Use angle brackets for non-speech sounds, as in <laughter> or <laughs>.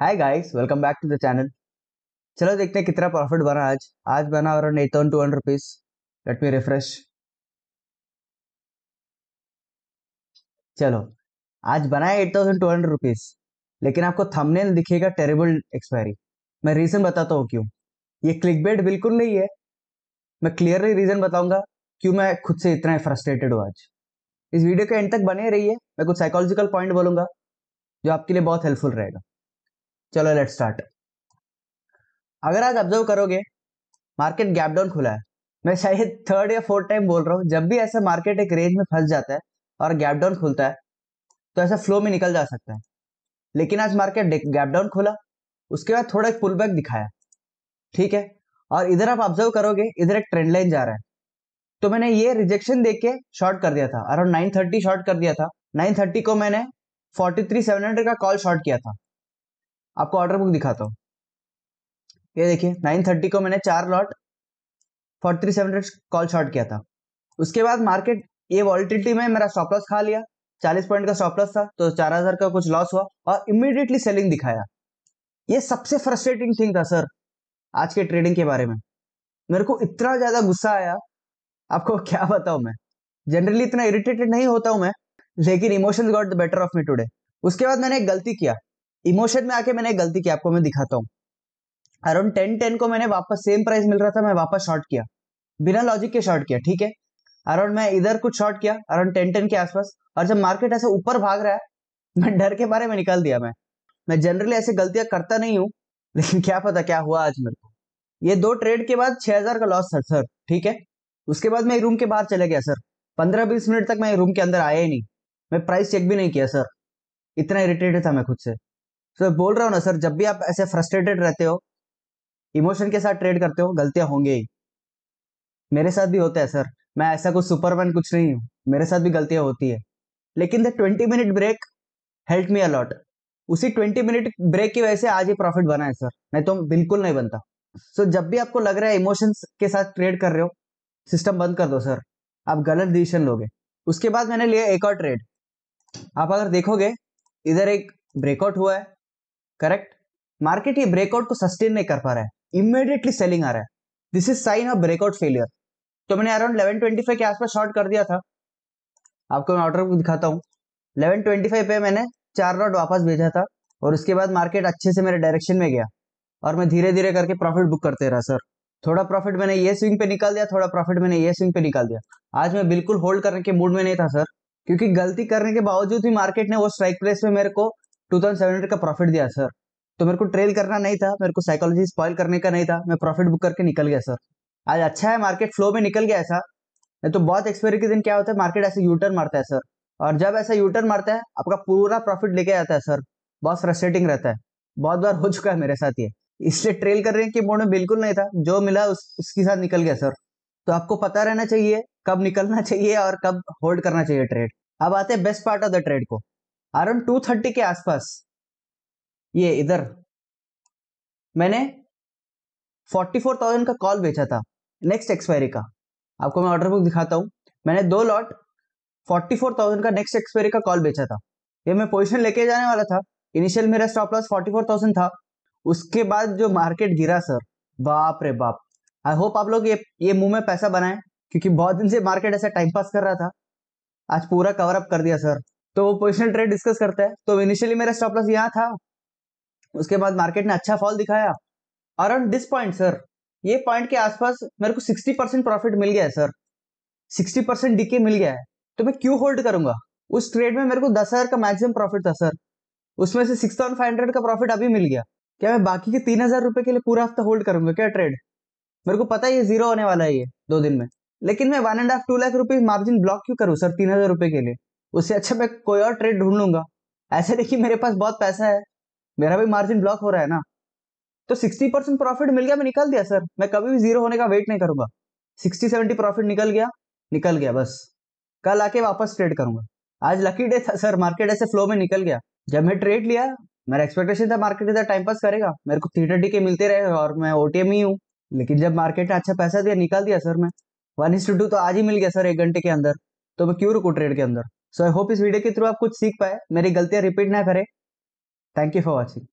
Hi guys welcome back to the channel चलो देखते हैं कितना प्रॉफिट बना आज। आज बना around eight thousand two hundred rupees let me refresh चलो, आज बना है eight thousand two hundred rupees लेकिन आपको थंबनेल दिखेगा टेरेबल एक्सपायरी मैं रीजन बताता हूँ क्यों. ये क्लिक बेट बिल्कुल नहीं है। मैं क्लियरली रीजन बताऊँगा क्यों मैं खुद से इतना फ्रस्ट्रेटेड हूँ आज। इस वीडियो के एंड तक बने रही है मैं कुछ साइकोलॉजिकल पॉइंट बोलूँगा, जो आपके लिए बहुत हेल्पफुल रहेगा। चलो लेट स्टार्ट अगर आज ऑब्ज़र्व करोगे मार्केट गैप डाउन खुला है। मैं शायद थर्ड या फोर्थ टाइम बोल रहा हूँ, जब भी ऐसा मार्केट एक रेंज में फंस जाता है और गैप डाउन खुलता है तो ऐसा फ्लो में निकल जा सकता है। लेकिन आज मार्केट गैप डाउन खुला, उसके बाद थोड़ा एक पुल बैक दिखाया। ठीक है? और इधर आप ऑब्ज़र्व करोगे, इधर एक ट्रेंड लाइन जा रहा है। तो मैंने ये रिजेक्शन देख के शॉर्ट कर दिया था। अराउंड नाइन थर्टी शॉर्ट कर दिया था। नाइन थर्टी को मैंने फोर्टी थ्री सेवन हंड्रेड का कॉल शॉर्ट किया था। आपको ऑर्डर बुक दिखाता हूँ। ये देखिए नाइन थर्टी को मैंने चार lot forty three seven call short किया था। उसके बाद मार्केट ये वॉलिटिलिटी में मेरा स्टॉप लॉस खा लिया। चालीस पॉइंट का स्टॉप लॉस था तो चार हज़ार का कुछ लॉस हुआ और इमिडिएटली सेलिंग दिखाया। ये सबसे फ्रस्ट्रेटिंग थिंग था सर आज के ट्रेडिंग के बारे में। मेरे को इतना ज़्यादा गुस्सा आया। आपको <laughs> क्या बताऊँ मैं? जनरली इतना इरिटेटेड नहीं होता हूँ मैं, लेकिन emotions got the better of me today उसके बाद मैंने एक गलती किया। इमोशन में आके मैंने गलती की, आपको मैं दिखाता हूँ। अराउंड टेन टेन को मैंने वापस सेम प्राइस मिल रहा था, मैं वापस शॉर्ट किया। बिना लॉजिक के शॉर्ट किया, ठीक है? अराउंड मैं इधर कुछ शॉर्ट किया, अराउंड टेन टेन के आसपास। और जब मार्केट ऐसे ऊपर भाग रहा है, मैं डर के बारे में निकाल दिया मैं। मैं जनरली ऐसे गलतियाँ करता नहीं हूँ, लेकिन क्या पता क्या हुआ आज मेरे को। ये दो ट्रेड के बाद छह हज़ार का लॉस था सर ठीक है? उसके बाद मैं रूम के बाहर चले गया सर पंद्रह बीस मिनट तक मैं रूम के अंदर आया ही नहीं। मैं प्राइस चेक भी नहीं किया सर इतना इरिटेटेड था मैं खुद से। सर बोल रहा हूँ ना सर जब भी आप ऐसे फ्रस्ट्रेटेड रहते हो इमोशन के साथ ट्रेड करते हो गलतियाँ होंगे ही। मेरे साथ भी होता है सर मैं ऐसा कुछ सुपरमैन कुछ नहीं हूँ। मेरे साथ भी गलतियाँ होती है। लेकिन the twenty minute break help me a lot उसी ट्वेंटी मिनट ब्रेक की वजह से आज ही प्रॉफिट बना है सर नहीं तो बिल्कुल नहीं बनता। सो so, जब भी आपको लग रहा है इमोशंस के साथ ट्रेड कर रहे हो सिस्टम बंद कर दो सर आप गलत डिसीज़न लोगे। उसके बाद मैंने लिया एक और ट्रेड आप अगर देखोगे इधर एक ब्रेकआउट हुआ है। करेक्ट मार्केट ये ब्रेकआउट को सस्टेन नहीं कर पा रहा है. इमीडिएटली सेलिंग आ रहा है. This is sign of breakout failure तो मैंने अराउंड इलेवन ट्वेंटी फाइव के आसपास शॉर्ट कर दिया था. आपको मैं ऑर्डर दिखाता हूँ. इलेवन ट्वेंटी फाइव पे मैंने चार लॉट वापस भेजा था और उसके बाद मार्केट अच्छे से मेरे डायरेक्शन में गया और मैं धीरे धीरे करके प्रॉफिट बुक करते रहा सर थोड़ा प्रॉफिट मैंने ये स्विंग पे निकाल दिया, थोड़ा प्रॉफिट मैंने ये स्विंग पे निकाल दिया. आज मैं बिल्कुल होल्ड करने के मूड में नहीं था सर क्योंकि गलती करने के बावजूद भी मार्केट ने वो स्ट्राइक प्लेस में मेरे को टू का प्रॉफिट दिया सर तो मेरे को ट्रेल करना नहीं था मेरे को साइकोलॉजी स्पॉइल करने का नहीं था मैं प्रॉफिट बुक करके निकल गया सर आज अच्छा है मार्केट फ्लो में निकल गया ऐसा नहीं तो बहुत एक्सपायरी के दिन क्या होता है मार्केट ऐसे यूटर्न मारता है सर और जब ऐसा यूटर्न मारता है आपका पूरा प्रॉफिट लेके आता है सर बहुत फ्रस्ट्रेटिंग रहता है. बहुत बार हो चुका है मेरे साथ ये. इसलिए ट्रेल करने के मोड में बिल्कुल नहीं था. जो मिला उस, उसके साथ निकल गया सर तो आपको पता रहना चाहिए कब निकलना चाहिए और कब होल्ड करना चाहिए ट्रेड अब आते हैं best part of the trade को. अराउंड टू थर्टी के आसपास। ये इधर। मैंने फोर्टी फोर थाउज़ेंड का कॉल बेचा था नेक्स्ट एक्सपायरी का। आपको मैं ऑर्डर बुक दिखाता हूँ। मैंने दो लॉट फोर्टी फोर थाउज़ेंड का नेक्स्ट एक्सपायरी का कॉल बेचा था। ये मैं पोजिशन लेके जाने वाला था। इनिशियल मेरा stop loss forty four thousand था। उसके बाद जो मार्केट गिरा सर बाप रे बाप। आई होप आप लोग ये ये मुँह में पैसा बनाए, क्योंकि बहुत दिन से मार्केट ऐसा टाइम पास कर रहा था। आज पूरा कवर अप कर दिया सर तो वो पोजिशनल ट्रेड डिस्कस करता है। तो इनिशियली मेरा स्टॉप लॉस यहाँ था। उसके बाद मार्केट ने अच्छा फॉल दिखाया। अराउंड दिस पॉइंट सर ये पॉइंट के आसपास मेरे को सिक्सटी परसेंट प्रॉफिट मिल गया है सर सिक्सटी परसेंट डीके मिल गया है। तो मैं क्यों होल्ड करूँगा? उस ट्रेड में मेरे को दस हज़ार का मैक्सिमम प्रॉफिट था सर उसमें से सिक्स थाउज़ेंड फाइव हंड्रेड का प्रॉफिट अभी मिल गया। क्या मैं बाकी के तीन हज़ार रुपए के लिए पूरा हफ़्ता होल्ड करूँगा क्या ट्रेड मेरे को पता है ये ज़ीरो होने वाला है ये, दो दिन में। लेकिन मैं one and half two lakh rupees margin block क्यों करूँ सर तीन हज़ार रुपए के लिए? उससे अच्छा मैं कोई और ट्रेड ढूंढ लूँगा। ऐसे देखिए मेरे पास बहुत पैसा है। मेरा भी मार्जिन ब्लॉक हो रहा है ना। तो सिक्सटी परसेंट प्रॉफिट मिल गया, मैं निकल दिया सर मैं कभी भी ज़ीरो होने का वेट नहीं करूँगा। सिक्सटी सेवेंटी प्रॉफिट निकल गया निकल गया, बस। कल आके वापस ट्रेड करूँगा। आज लकी डे था सर मार्केट ऐसे फ्लो में निकल गया। जब मैं ट्रेड लिया, मेरा एक्सपेक्टेशन था मार्केट इधर टाइम पास करेगा। मेरे को थ्री थर्टी के मिलते रहे और मैं ओटीएम ही हूँ। लेकिन जब मार्केट ने अच्छा पैसा दिया, निकाल दिया सर मैं। वन इस टू तो आज ही मिल गया सर एक घंटे के अंदर। तो मैं क्यों रुकू ट्रेड के अंदर? सो आई होप इस वीडियो के थ्रू आप कुछ सीख पाए। मेरी गलतियाँ रिपीट ना करें। Thank you for watching